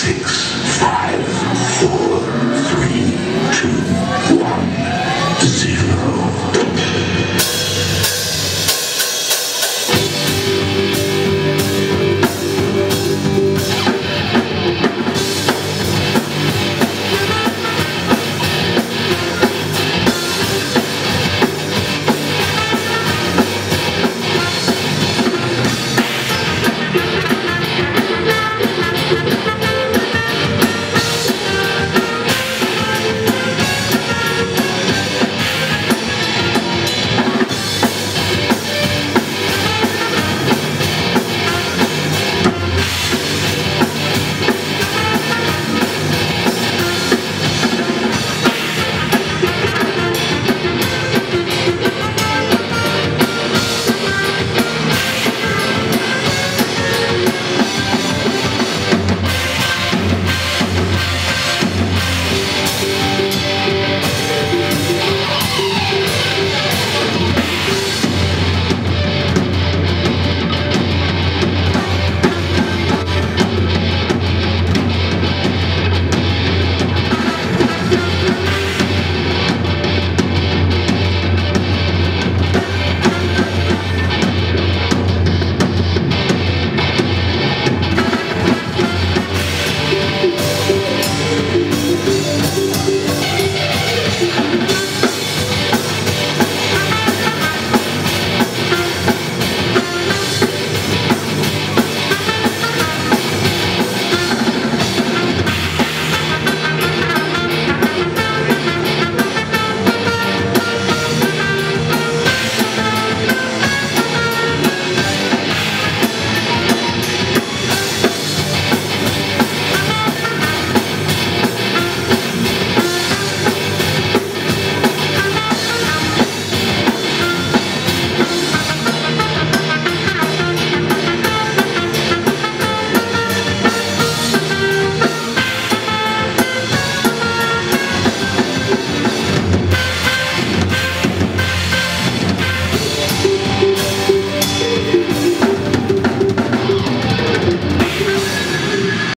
six, five,